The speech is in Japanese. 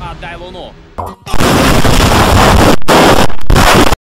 Ah, dai, lo no.